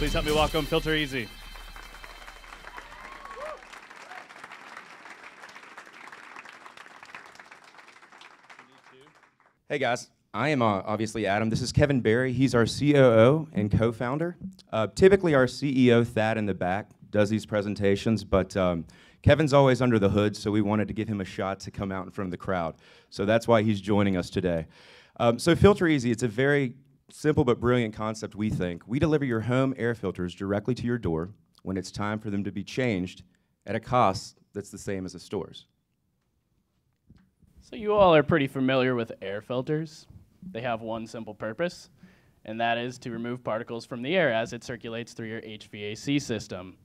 Please help me welcome FilterEasy. Hey guys, I am uh, obviously Adam. This is Kevin Barry. He's our COO and co-founder. Uh, typically, our CEO Thad in the back does these presentations, but um, Kevin's always under the hood, so we wanted to give him a shot to come out in front of the crowd. So that's why he's joining us today. Um, so FilterEasy, it's a very simple but brilliant concept. We think we deliver your home air filters directly to your door when it's time for them to be changed at a cost that's the same as the stores. So you all are pretty familiar with air filters. They have one simple purpose, and that is to remove particles from the air as it circulates through your HVAC system.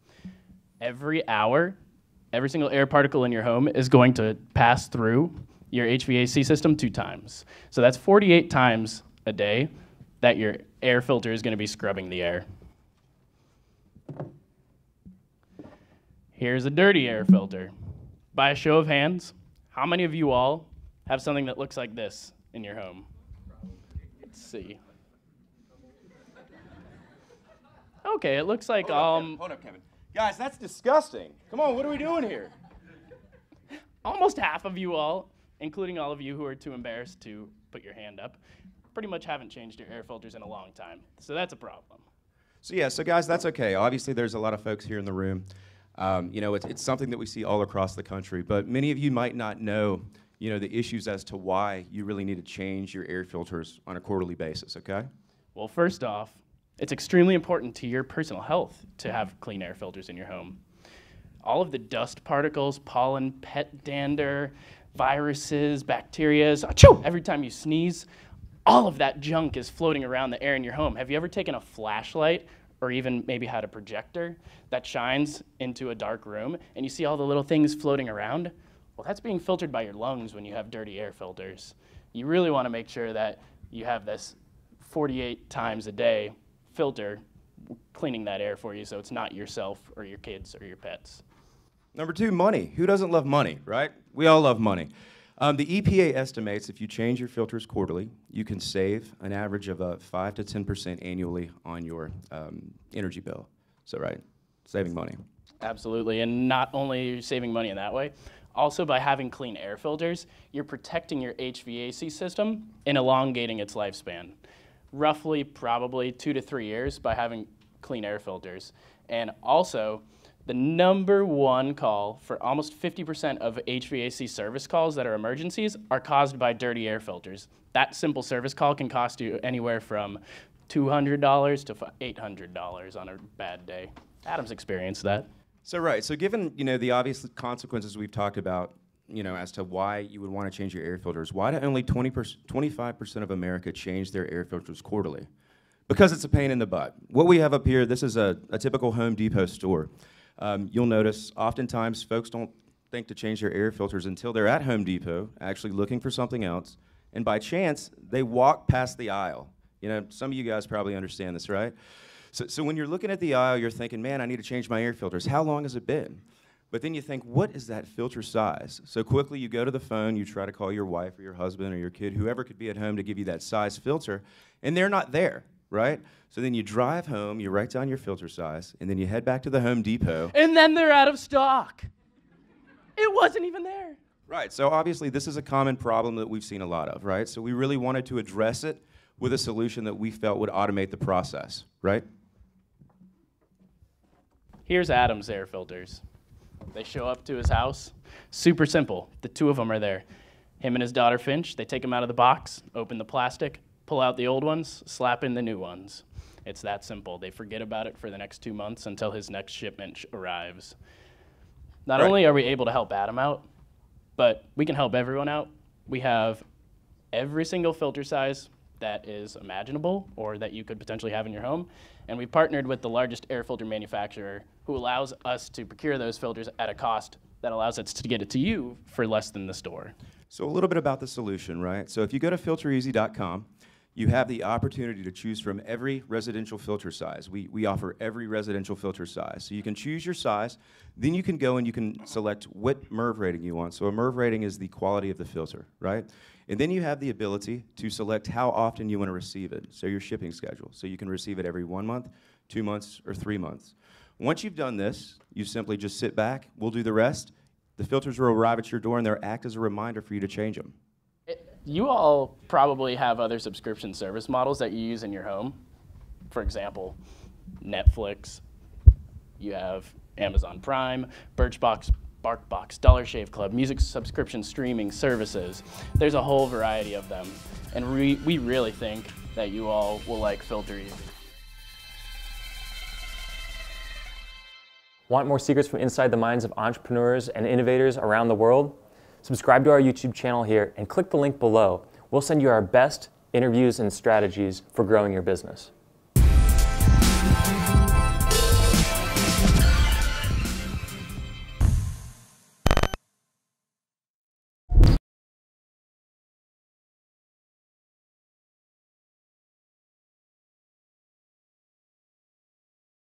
Every hour, every single air particle in your home is going to pass through your HVAC system two times. So that's 48 times a day that your air filter is going to be scrubbing the air. Here's a dirty air filter. By a show of hands, how many of you all have something that looks like this in your home? Let's see. Okay, it looks like um Hold up, Kevin. Guys, that's disgusting. Come on, what are we doing here? almost half of you all, including all of you who are too embarrassed to put your hand up, pretty much haven't changed your air filters in a long time. So that's a problem. So yeah, so guys, that's okay. Obviously, there's a lot of folks here in the room. Um, you know, it's, it's something that we see all across the country, but many of you might not know, you know, the issues as to why you really need to change your air filters on a quarterly basis. Okay. Well, first off, it's extremely important to your personal health to have clean air filters in your home. All of the dust particles, pollen, pet dander, viruses, bacteria, achoo, every time you sneeze, all of that junk is floating around the air in your home. Have you ever taken a flashlight or even maybe had a projector that shines into a dark room and you see all the little things floating around? Well, that's being filtered by your lungs when you have dirty air filters. You really want to make sure that you have this 48 times a day filter cleaning that air for you so it's not yourself or your kids or your pets. Number two, money. Who doesn't love money, right? We all love money. Um, the EPA estimates if you change your filters quarterly, you can save an average of uh, 5 to 10% annually on your um, energy bill. So, right, saving money. Absolutely. And not only are you saving money in that way, also by having clean air filters, you're protecting your HVAC system and elongating its lifespan. Roughly, probably two to three years by having clean air filters. And also, the number one call for almost 50% of HVAC service calls that are emergencies are caused by dirty air filters. That simple service call can cost you anywhere from $200 to $800 on a bad day. Adam's experienced that. So right. So given you know the obvious consequences we've talked about, you know, as to why you would want to change your air filters, why do only 20 25 percent of America change their air filters quarterly? Because it's a pain in the butt. What we have up here, this is a, a typical Home Depot store. Um, you'll notice oftentimes folks don't think to change their air filters until they're at Home Depot, actually looking for something else, and by chance they walk past the aisle. You know, some of you guys probably understand this, right? So, so when you're looking at the aisle, you're thinking, man, I need to change my air filters. How long has it been? But then you think, what is that filter size? So quickly you go to the phone, you try to call your wife or your husband or your kid, whoever could be at home to give you that size filter, and they're not there, right? So then you drive home, you write down your filter size, and then you head back to the Home Depot. And then they're out of stock. It wasn't even there. Right, so obviously this is a common problem that we've seen a lot of, right? So we really wanted to address it with a solution that we felt would automate the process, right? Here's Adam's air filters. They show up to his house. Super simple. The two of them are there. Him and his daughter Finch, they take them out of the box, open the plastic, pull out the old ones, slap in the new ones. It's that simple. They forget about it for the next two months until his next shipment sh- arrives. Not Right. only are we able to help Adam out, but we can help everyone out. We have every single filter size that is imaginable or that you could potentially have in your home. And we've partnered with the largest air filter manufacturer who allows us to procure those filters at a cost that allows us to get it to you for less than the store. So a little bit about the solution, right? So if you go to filtereasy.com, you have the opportunity to choose from every residential filter size. We, we offer every residential filter size. So you can choose your size, then you can go and you can select what MERV rating you want. So a MERV rating is the quality of the filter, right? And then you have the ability to select how often you want to receive it, so your shipping schedule. So you can receive it every one month, two months, or three months. Once you've done this, you simply just sit back, we'll do the rest. The filters will arrive at your door and they'll act as a reminder for you to change them. You all probably have other subscription service models that you use in your home. For example, Netflix, you have Amazon Prime, Birchbox, BarkBox, Dollar Shave Club, music subscription streaming services. There's a whole variety of them. And we, we really think that you all will like FilterEasy. Want more secrets from inside the minds of entrepreneurs and innovators around the world? subscribe to our YouTube channel here and click the link below. We'll send you our best interviews and strategies for growing your business.